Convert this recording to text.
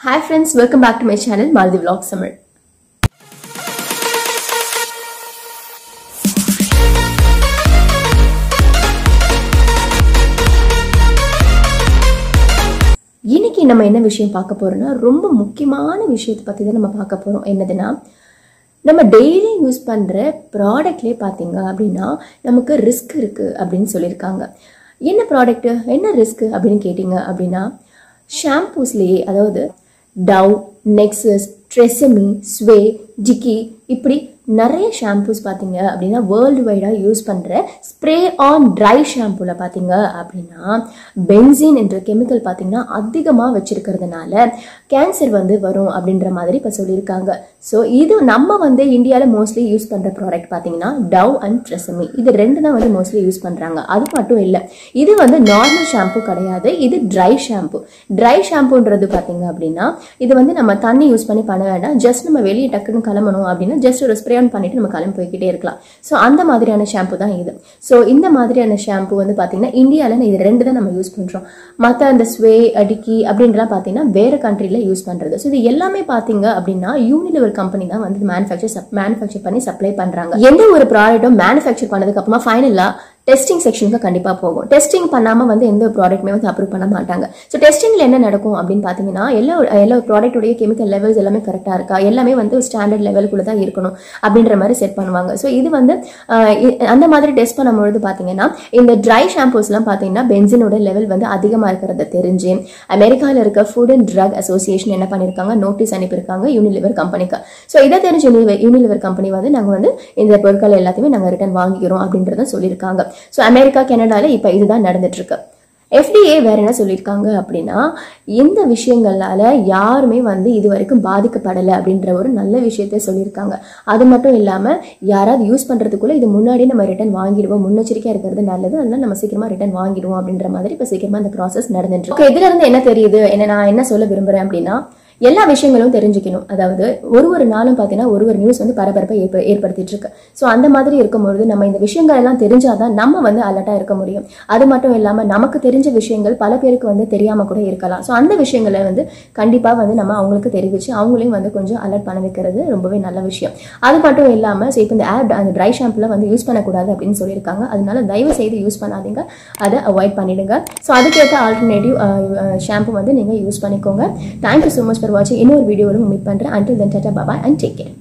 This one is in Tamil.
Hi friends welcome back to my channel Malathi vlog Tamil இன்னைக்கு நம்ம என்ன விஷயம் பார்க்க போறோம்னா ரொம்ப முக்கியமான விஷயத்தை பற்றி தான் நம்ம பார்க்க போகிறோம் என்னதுன்னா நம்ம டெய்லி யூஸ் பண்ணுற ப்ராடக்ட்லேயே பார்த்தீங்க அப்படின்னா நமக்கு ரிஸ்க் இருக்குது அப்படின்னு சொல்லியிருக்காங்க. என்ன ப்ராடக்ட்டு என்ன ரிஸ்க் அப்படின்னு கேட்டிங்க அப்படின்னா ஷாம்பூஸ்லேயே அதாவது டவ் நெக்ஸஸ் ட்ரெசமி ஸ்வே ஜிக்கி இப்படி நிறைய ஷாம்பூஸ் பார்த்தீங்க அப்படின்னா வேர்ல்டு வைடாக யூஸ் பண்ணுற ஸ்ப்ரே ஆன் ட்ரை ஷாம்பூவில் பார்த்தீங்க அப்படின்னா பென்சின் என்ற கெமிக்கல் பார்த்தீங்கன்னா அதிகமாக வச்சுருக்கிறதுனால கேன்சர் வந்து வரும் அப்படின்ற மாதிரி இப்போ சொல்லியிருக்காங்க. ஸோ இது நம்ம வந்து இந்தியாவில் மோஸ்ட்லி யூஸ் பண்ணுற ப்ராடக்ட் பார்த்தீங்கன்னா டவ் அண்ட் ட்ரெசமி இது ரெண்டு தான் வந்து மோஸ்ட்லி யூஸ் பண்ணுறாங்க அது மட்டும் இல்லை. இது வந்து நார்மல் ஷாம்பு கிடையாது. இது ட்ரை ஷாம்பு ட்ரை ஷாம்புன்றது பார்த்தீங்க அப்படின்னா இது வந்து நம்ம தண்ணி யூஸ் பண்ணி பண்ண வேண்டாம். ஜஸ்ட் நம்ம வெளியே டக்குன்னு கிளம்பணும் அப்படின்னா ஜஸ்ட் ஒரு ஸ்ப்ரே ஆன் பண்ணிட்டு நம்ம கிளம்பி போய்கிட்டே இருக்கலாம். ஸோ அந்த மாதிரியான ஷாம்பு தான் இது. ஸோ இந்த மாதிரியான ஷாம்பு வந்து பார்த்தீங்கன்னா இந்தியாவில் இது ரெண்டு தான் நம்ம யூஸ் பண்ணுறோம் மற்ற அந்த ஸ்வே அடிக்கி அப்படின்றலாம் பார்த்தீங்கன்னா வேறு கண்ட்ரியில் யூஸ் பண்ணுறது ஸோ இது எல்லாமே பார்த்தீங்க அப்படின்னா யூனிலிவர் கம்பெனி தான் வந்து மேனுஃபேக்சர் மேனுஃபேக்சர் பண்ணி சப்ளை பண்ணுறாங்க எந்த ஒரு ப்ராடக்ட்டும் மேனுஃபேக்சர் பண்ணதுக்கு அப்புறமா ஃபைனலாக டெஸ்டிங் செக்ஷனுக்கு கண்டிப்பாக போகும். டெஸ்டிங் பண்ணாமல் வந்து எந்த ப்ராடக்ட்டுமே வந்து அப்ரூவ் பண்ண மாட்டாங்க. ஸோ டெஸ்டிங்கில் என்ன நடக்கும் அப்படின்னு பார்த்தீங்கன்னா எல்லா எல்லா ப்ராடக்ட்டுடைய கெமிக்கல் லெவல்ஸ் எல்லாமே கரெக்டாக இருக்கா? எல்லாமே வந்து ஸ்டாண்டர்ட் லெவலுக்குள்ள தான் இருக்கணும் அப்படின்ற மாதிரி செட் பண்ணுவாங்க. ஸோ இது வந்து அந்த மாதிரி டெஸ்ட் பண்ணும்பொழுது பார்த்தீங்கன்னா இந்த ட்ரை ஷாம்பூஸ்லாம் பார்த்தீங்கன்னா பென்சினோட லெவல் வந்து அதிகமாக இருக்கிறத தெரிஞ்சு அமெரிக்காவில் இருக்க ஃபுட் அண்ட் ட்ரக் அசோசியேஷன் என்ன பண்ணியிருக்காங்க நோட்டீஸ் அனுப்பியிருக்காங்க யூனிலிவர் கம்பெனிக்கு. ஸோ இதை தெரிஞ்ச யூனிலிவர் கம்பெனி வந்து நாங்கள் வந்து இந்த பொருட்கள் எல்லாத்தையுமே நாங்கள் ரிட்டர்ன் வாங்கிக்கிறோம் அப்படின்றத சொல்லியிருக்காங்க. ஸோ அமெரிக்கா கனடாவில் இப்போ இதுதான் நடந்துட்டு இருக்கு எஃப்டிஏ வேற என்ன சொல்லியிருக்காங்க அப்படின்னா இந்த விஷயங்களால யாருமே வந்து இது வரைக்கும் பாதிக்கப்படலை அப்படின்ற ஒரு நல்ல விஷயத்த சொல்லியிருக்காங்க. அது மட்டும் இல்லாமல் யாராவது யூஸ் பண்ணுறதுக்குள்ள இது முன்னாடி நம்ம ரிட்டர்ன் வாங்கிடுவோம். முன்னெச்சரிக்கையாக இருக்கிறது நல்லது. அதனால நம்ம சீக்கிரமா ரிட்டர்ன் வாங்கிடுவோம் அப்படின்ற மாதிரி இப்போ சீக்கிரமா இந்த ப்ராசஸ் நடந்துட்டு இருக்கு இதுல இருந்து என்ன தெரியுது? என்ன நான் என்ன சொல்ல விரும்புறேன் அப்படின்னா எல்லா விஷயங்களும் தெரிஞ்சுக்கணும். அதாவது ஒரு ஒரு நாளும் பார்த்தீங்கன்னா ஒரு ஒரு நியூஸ் வந்து பரபரப்பை ஏற்ப ஏற்படுத்திட்டு இருக்கு ஸோ அந்த மாதிரி இருக்கும்பொழுது நம்ம இந்த விஷயங்கள் எல்லாம் தெரிஞ்சாதான் நம்ம வந்து அலர்ட்டாக இருக்க முடியும். அது மட்டும் இல்லாமல் நமக்கு தெரிஞ்ச விஷயங்கள் பல பேருக்கு வந்து தெரியாமல் கூட இருக்கலாம். ஸோ அந்த விஷயங்களை வந்து கண்டிப்பாக வந்து நம்ம அவங்களுக்கு தெரிவித்து அவங்களையும் வந்து கொஞ்சம் அலர்ட் பண்ண வைக்கிறது ரொம்பவே நல்ல விஷயம். அது மட்டும் இல்லாமல் ஸோ இப்போ இந்த ஆப் அந்த ட்ரை ஷாம்புலாம் வந்து யூஸ் பண்ணக்கூடாது அப்படின்னு சொல்லியிருக்காங்க. அதனால தயவு செய்து யூஸ் பண்ணாதீங்க. அதை அவாய்ட் பண்ணிடுங்க. ஸோ அதுக்கேற்ற ஆல்டர்னேட்டிவ் ஷாம்பு வந்து நீங்கள் யூஸ் பண்ணிக்கோங்க. Thank you so much for for வாட்சிங் இன்னொரு வீடியோவில் மீட் பண்ணுறேன் அண்டில் தென் டாட்டா பாபா அண்ட் டேக் கேர்